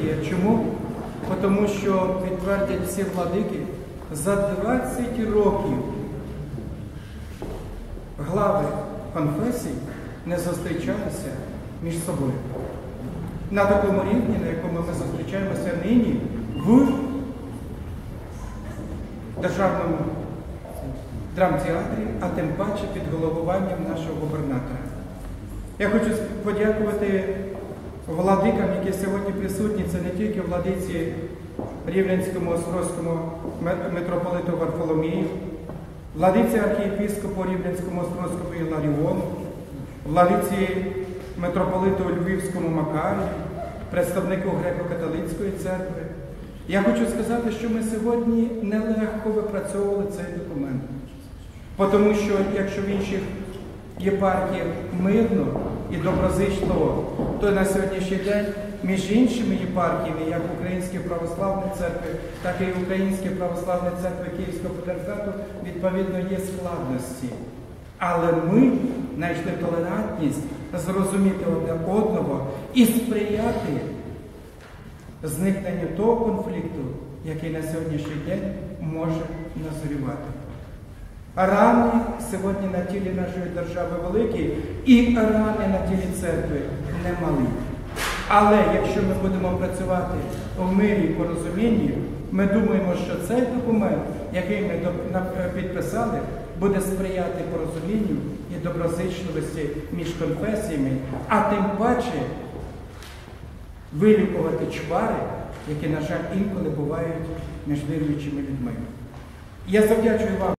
подія. Чому? Тому що підтвердять всі владики за 20 років глави конфесій не зустрічалися між собою. На такому рівні, на якому ми зустрічаємося нині в державному драмтеатрі, а тим паче під головуванням нашого губернатора. Я хочу подякувати владикам, які сьогодні присутні, це не тільки владиці Рівненському Острозькому митрополиту Варфоломію, владиці архієпископу Рівненському Острозькому Іларіону, владиці митрополиту Львівському Макарію, представнику греко-католицької церкви. Я хочу сказати, що ми сьогодні нелегко випрацьовували цей документ. Тому що якщо в інших єпархіях мирно і доброзичливо, то на сьогоднішній день між іншими єпархіями, як Української православної церкви, так і Української православної церкви Київського патріархату, відповідно є складності. Але ми знайшли толерантність зрозуміти одне одного і сприяти зникненню того конфлікту, який на сьогоднішній день може назрівати. Рани сьогодні на тілі нашої держави великі, і рани на тілі церкви немалі. Але якщо ми будемо працювати у мирі і порозумінні, ми думаємо, що цей документ, який ми підписали, буде сприяти порозумінню і доброзичливості між конфесіями, а тим паче вилікувати чвари, які, на жаль, інколи бувають між віруючими людьми. Я завдячую вам.